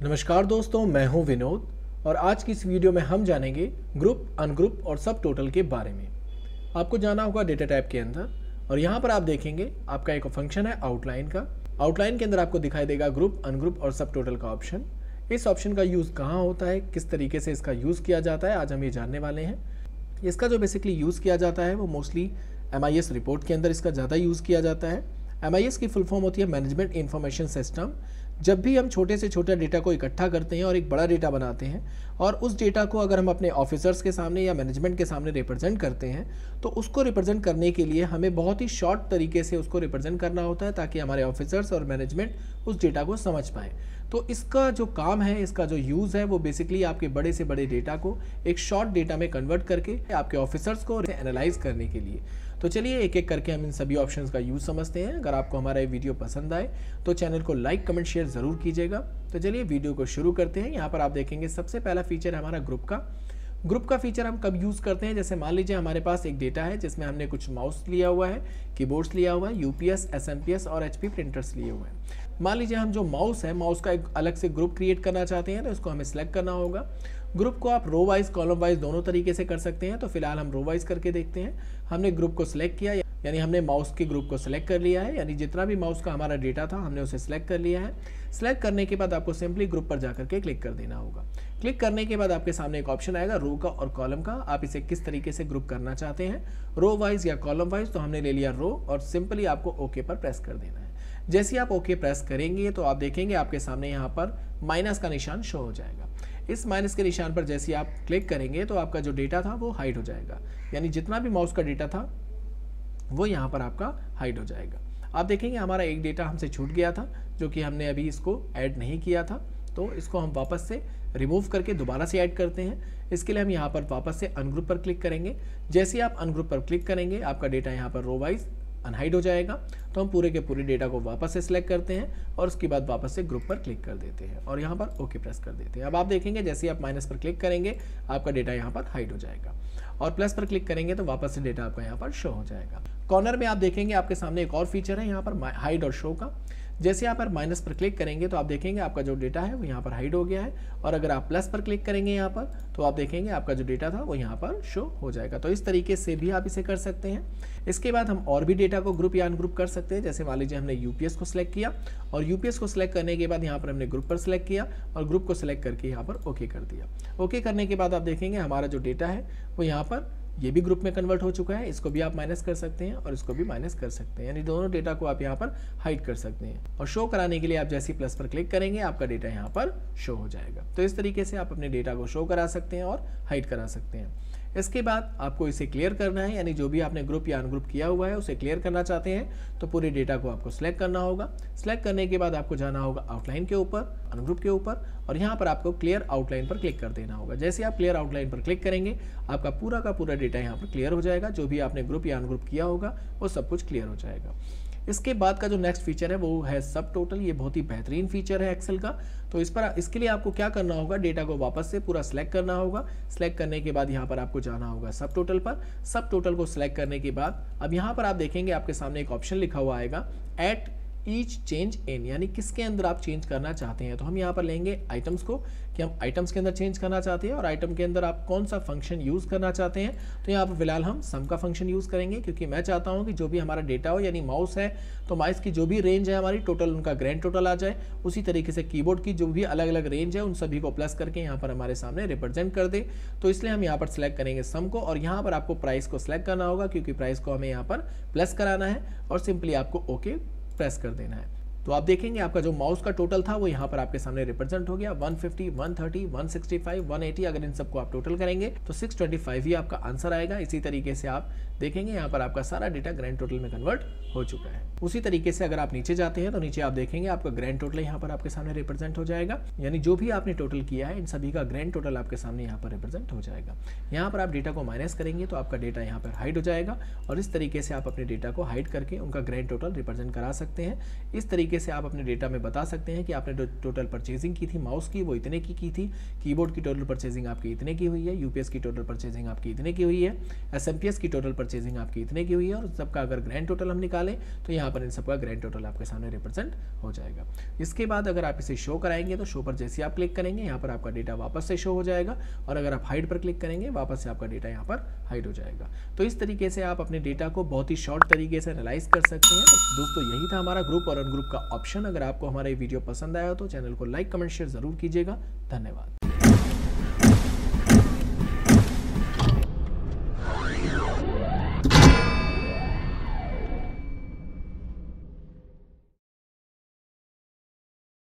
नमस्कार दोस्तों, मैं हूँ विनोद और आज की इस वीडियो में हम जानेंगे ग्रुप, अनग्रुप और सब टोटल के बारे में। आपको जाना होगा डेटा टाइप के अंदर और यहाँ पर आप देखेंगे, आपका एक फ़ंक्शन है आउटलाइन का। आउटलाइन के अंदर आपको दिखाई देगा ग्रुप, अनग्रुप और सब टोटल का ऑप्शन। इस ऑप्शन का यूज़ कहाँ होता है, किस तरीके से इसका यूज़ किया जाता है, आज हम ये जानने वाले हैं। इसका जो बेसिकली यूज़ किया जाता है, वो मोस्टली एमआईएस रिपोर्ट के अंदर इसका ज़्यादा यूज़ किया जाता है। एमआईएस की फुल फॉर्म होती है मैनेजमेंट इन्फॉर्मेशन सिस्टम जब भी हम छोटे से छोटा डेटा को इकट्ठा करते हैं और एक बड़ा डेटा बनाते हैं और उस डेटा को अगर हम अपने ऑफिसर्स के सामने या मैनेजमेंट के सामने रिप्रेजेंट करते हैं तो उसको रिप्रेजेंट करने के लिए हमें बहुत ही शॉर्ट तरीके से उसको रिप्रेजेंट करना होता है ताकि हमारे ऑफिसर्स और मैनेजमेंट उस डेटा को समझ पाएँ। तो इसका जो काम है, इसका जो यूज़ है, वो बेसिकली आपके बड़े से बड़े डेटा को एक शॉर्ट डेटा में कन्वर्ट करके आपके ऑफिसर्स को एनालाइज करने के लिए। तो चलिए एक एक करके हम इन सभी ऑप्शन का यूज़ समझते हैं। अगर आपको हमारा ये वीडियो पसंद आए तो चैनल को लाइक कमेंट शेयर ज़रूर कीजिएगा। तो चलिए वीडियो को शुरू करते हैं। यहाँ पर आप देखेंगे, सबसे पहला फीचर हमारा ग्रुप का। ग्रुप का फीचर हम कब यूज़ करते हैं? जैसे मान लीजिए हमारे पास एक डेटा है, जिसमें हमने कुछ माउस लिया हुआ है कीबोर्ड्स लिया हुआ है यूपीएस एसएमपीएस और एचपी प्रिंटर्स लिए हुए हैं। मान लीजिए हम जो माउस है माउस का एक अलग से ग्रुप क्रिएट करना चाहते हैं तो इसको हमें सेलेक्ट करना होगा। ग्रुप को आप रो वाइज कॉलम वाइज दोनों तरीके से कर सकते हैं तो फ़िलहाल हम रो वाइज करके देखते हैं। हमने ग्रुप को सिलेक्ट किया, यानी हमने माउस के ग्रुप को सिलेक्ट कर लिया है, यानी जितना भी माउस का हमारा डेटा था, हमने उसे सिलेक्ट कर लिया है। सिलेक्ट करने के बाद आपको सिंपली ग्रुप पर जाकर के क्लिक कर देना होगा। क्लिक करने के बाद आपके सामने एक ऑप्शन आएगा रो का और कॉलम का। आप इसे किस तरीके से ग्रुप करना चाहते हैं? रो वाइज या कॉलम वाइज तो हमने ले लिया रो और सिंपली आपको ओके पर प्रेस कर देना है। जैसे आप ओके प्रेस करेंगे तो आप देखेंगे आपके सामने यहाँ पर माइनस का निशान शो हो जाएगा। इस माइनस के निशान पर जैसे आप क्लिक करेंगे तो आपका जो डेटा था वो हाइड हो जाएगा। यानी जितना भी माउस का डेटा था, वो यहाँ पर आपका हाइड हो जाएगा। आप देखेंगे हमारा एक डेटा हमसे छूट गया था, जो कि हमने अभी इसको ऐड नहीं किया था। तो इसको हम वापस से रिमूव करके दोबारा से ऐड करते हैं। इसके लिए हम यहाँ पर वापस से अनग्रुप पर क्लिक करेंगे। जैसे आप अनग्रुप पर क्लिक करेंगे, आपका डेटा यहाँ पर रो वाइज अनहाइड हो जाएगा। तो हम पूरे के पूरे डेटा को वापस से सिलेक्ट करते हैं और उसके बाद वापस से ग्रुप पर क्लिक कर देते हैं और यहाँ पर ओके प्रेस कर देते हैं। अब आप देखेंगे, जैसे ही आप माइनस पर क्लिक करेंगे, आपका डेटा यहाँ पर हाइड हो जाएगा और प्लस पर क्लिक करेंगे तो वापस से डेटा आपका यहाँ पर शो हो जाएगा। कॉर्नर में आप देखेंगे, आपके सामने एक और फीचर है, यहाँ पर हाइड और शो का। जैसे यहाँ पर माइनस पर क्लिक करेंगे तो आप देखेंगे आपका जो डेटा है वो यहाँ पर हाइड हो गया है। और अगर आप प्लस पर क्लिक करेंगे यहाँ पर तो आप देखेंगे आपका जो डेटा था वो यहाँ पर शो हो जाएगा। तो इस तरीके से भी आप इसे कर सकते हैं। इसके बाद हम और भी डेटा को ग्रुप या अनग्रुप कर सकते हैं। जैसे मान लीजिए हमने यूपीएस को सिलेक्ट किया और यूपीएस को सिलेक्ट करने के बाद यहाँ पर हमने ग्रुप पर सिलेक्ट किया और ग्रुप को सिलेक्ट करके यहाँ पर ओके कर दिया। ओके करने के बाद आप देखेंगे हमारा जो डेटा है वो यहाँ पर ये भी ग्रुप में कन्वर्ट हो चुका है, इसको भी आप माइनस कर सकते हैं और इसको भी माइनस कर सकते हैं। यानी दोनों डेटा को आप यहाँ पर हाइड कर सकते हैं। और शो कराने के लिए आप जैसे प्लस पर क्लिक करेंगे, आपका डेटा यहाँ पर शो हो जाएगा। तो इस तरीके से आप अपने डेटा को शो करा सकते हैं और हाइड करा सकते हैं। इसके बाद आपको इसे क्लियर करना है, यानी जो भी आपने ग्रुप या अनग्रुप किया हुआ है, उसे क्लियर करना चाहते हैं तो पूरे डेटा को आपको सिलेक्ट करना होगा। सिलेक्ट करने के बाद आपको जाना होगा आउटलाइन के ऊपर अनग्रुप के ऊपर, और यहाँ पर आपको क्लियर आउटलाइन पर क्लिक कर देना होगा। जैसे आप क्लियर आउटलाइन पर क्लिक करेंगे, आपका पूरा का पूरा डेटा यहाँ पर क्लियर हो जाएगा। जो भी आपने ग्रुप या अनग्रुप किया होगा, वो सब कुछ क्लियर हो जाएगा। इसके बाद का जो नेक्स्ट फीचर है, वो है सब टोटल ये बहुत ही बेहतरीन फीचर है एक्सेल का। तो इस पर, इसके लिए आपको क्या करना होगा डेटा को वापस से पूरा सिलेक्ट करना होगा। सिलेक्ट करने के बाद यहाँ पर आपको जाना होगा सब टोटल पर। सब टोटल को सिलेक्ट करने के बाद, अब यहाँ पर आप देखेंगे आपके सामने एक ऑप्शन लिखा हुआ आएगा एट ईच चेंज इन यानी किसके अंदर आप चेंज करना चाहते हैं? तो हम यहाँ पर लेंगे आइटम्स को कि हम आइटम्स के अंदर चेंज करना चाहते हैं और आइटम के अंदर आप कौन सा फ़ंक्शन यूज़ करना चाहते हैं? तो यहाँ पर फ़िलहाल हम सम का फ़ंक्शन यूज़ करेंगे क्योंकि मैं चाहता हूँ कि जो भी हमारा डेटा हो, यानी माउस है तो माइस की जो भी रेंज है हमारी टोटल उनका ग्रैंड टोटल आ जाए। उसी तरीके से कीबोर्ड की जो भी अलग अलग रेंज है, उन सभी को प्लस करके यहाँ पर हमारे सामने रिप्रेजेंट कर दे। तो इसलिए हम यहाँ पर सिलेक्ट करेंगे सम को और यहाँ पर आपको प्राइस को सिलेक्ट करना होगा क्योंकि प्राइस को हमें यहाँ पर प्लस कराना है और सिंपली आपको ओके प्रेस कर देना है। तो आप देखेंगे आपका जो माउस का टोटल था वो यहाँ पर आपके सामने रिप्रेजेंट हो गया। 150, 130, 165, 180 अगर इन सबको आप टोटल करेंगे तो 625 ही आपका आंसर आएगा। इसी तरीके से आप देखेंगे यहाँ पर आपका सारा डेटा ग्रैंड टोटल में कन्वर्ट हो चुका है। उसी तरीके से अगर आप नीचे जाते हैं तो नीचे आप देखेंगे आपका ग्रैंड टोटल यहाँ पर आपके सामने रिप्रेजेंट हो जाएगा। यानी जो भी आपने टोटल किया है इन सभी का ग्रैंड टोटल आपके सामने यहाँ पर रिप्रेजेंट हो जाएगा। यहाँ पर आप डेटा को माइनस करेंगे तो आपका डेटा यहाँ पर हाइड हो जाएगा। और इस तरीके से आप अपने डेटा को हाइड करके उनका ग्रैंड टोटल रिप्रेजेंट करा सकते हैं। इस तरीके तरीके से आप अपने डेटा में बता सकते हैं कि आपने जो टोटल परचेजिंग की थी माउस की, वो इतने की की थी? कीबोर्ड की टोटल परचेजिंग आपकी इतने की हुई है? यूपीएस की टोटल परचेजिंग आपकी इतने की हुई है? एसएमपीएस की टोटल परचेजिंग आपकी इतने की हुई है? और सबका अगर ग्रैंड टोटल हम निकालें तो यहाँ पर इन सबका ग्रैंड टोटल आपके सामने रिप्रेजेंट हो जाएगा। इसके बाद अगर आप इसे शो कराएँगे तो शो पर जैसे आप क्लिक करेंगे, यहाँ पर आपका डेटा वापस से शो हो जाएगा। और अगर आप हाइड पर क्लिक करेंगे, वापस से आपका डेटा यहाँ पर हाइड हो जाएगा। तो इस तरीके से आप अपने डेटा को बहुत ही शॉर्ट तरीके से एनालाइज कर सकते हैं। दोस्तों, यही था हमारा ग्रुप और अनग्रुप का ऑप्शन अगर आपको हमारा ये वीडियो पसंद आया तो चैनल को लाइक कमेंट शेयर ज़रूर कीजिएगा। धन्यवाद।